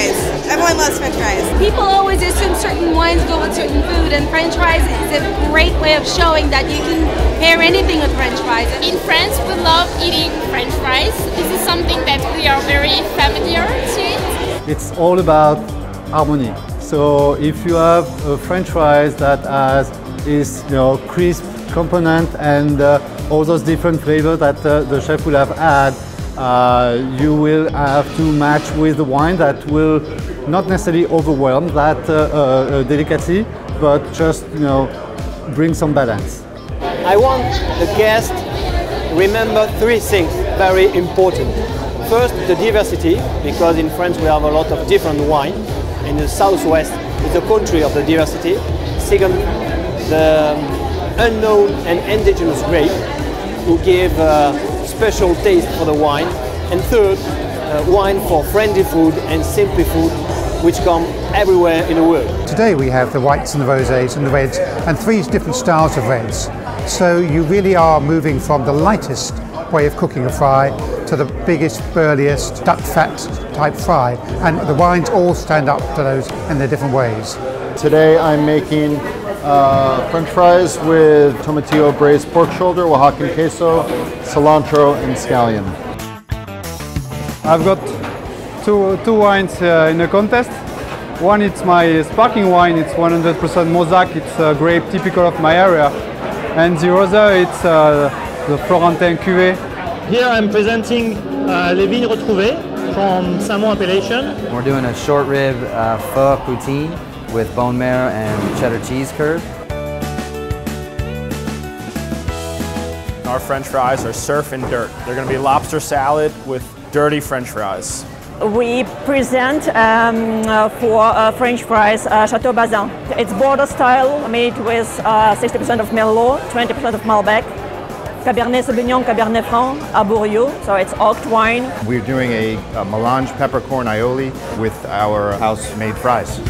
and French fries. Everyone loves French fries. People always assume certain wines go with certain food, and French fries is a great way of showing that you can pair anything with French fries. In France, we love eating French fries. This is something that we are very familiar to it. It's all about harmony. So if you have a French fries that has this you know, crisp component and uh, all those different flavors that uh, the chef will have had, uh, you will have to match with the wine that will not necessarily overwhelm that uh, uh, delicacy, but just you know bring some balance. I want the guest remember three things very important. First, the diversity, because in France we have a lot of different wine. In the southwest, it's a country of the diversity. Second, the unknown and indigenous grape, who give uh, special taste for the wine. And third, uh, wine for friendly food and simple food, which come everywhere in the world. Today we have the whites and the rosés and the reds and three different styles of reds. So you really are moving from the lightest way of cooking a fry to the biggest, burliest, duck fat type fry. And the wines all stand up to those in their different ways. Today I'm making uh, french fries with tomatillo braised pork shoulder, Oaxacan queso, cilantro, and scallion. I've got two, two wines uh, in the contest. One is my sparkling wine, it's 100% Mauzac, it's a grape typical of my area. And the other, it's uh, the Florentin Cuvée. Here I'm presenting uh, Les Vignes Retrouvées from Saint Mont appellation. We're doing a short rib uh, pho poutine with bone marrow and cheddar cheese curd. Our french fries are surf and dirt. They're going to be lobster salad with dirty french fries. We present um, uh, for uh, French fries uh, Chateau Bazin. It's border style, made with 60% of Merlot, 20% of Malbec, Cabernet Sauvignon, Cabernet Franc, Abouriou, so it's oaked wine. We're doing a, a melange peppercorn aioli with our house-made fries.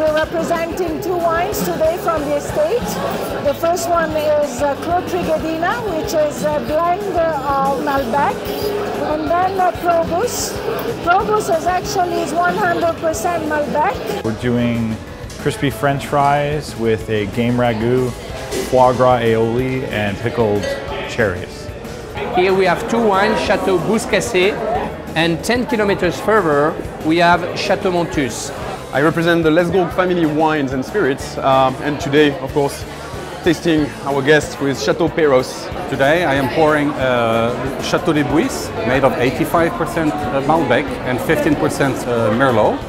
We're representing two wines today from the estate. The first one is uh, Clos Triguedina, which is a blend of Malbec, and then uh, Probus. Probus is actually is 100% Malbec. We're doing crispy French fries with a game ragu, foie gras aioli, and pickled cherries. Here we have two wines, Chateau Bouscassé, and 10 kilometers further we have Chateau Montus. I represent the Lesgourgues family wines and spirits, uh, and today, of course, tasting our guests with Chateau Peyros. Today I am pouring uh, Chateau de Buis, made of 85% Malbec and 15% uh, Merlot.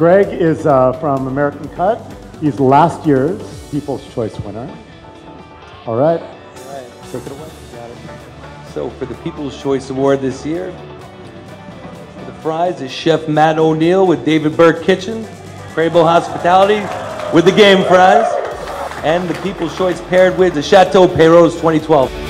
Greg is uh, from American Cut. He's last year's People's Choice winner. All right. All right. Take it away. Got it. So for the People's Choice Award this year, the prize is Chef Matt O'Neill with David Burke Kitchen, Crable Hospitality with the game prize, and the People's Choice paired with the Chateau Peyros 2012.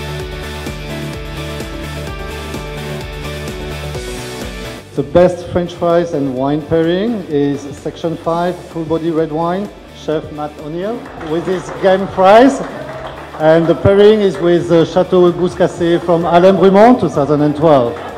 The best French fries and wine pairing is Section 5 full body red wine, Chef Matt O'Neill, with his game fries. And the pairing is with uh, Chateau Bouscassé from Alain Brumont 2012.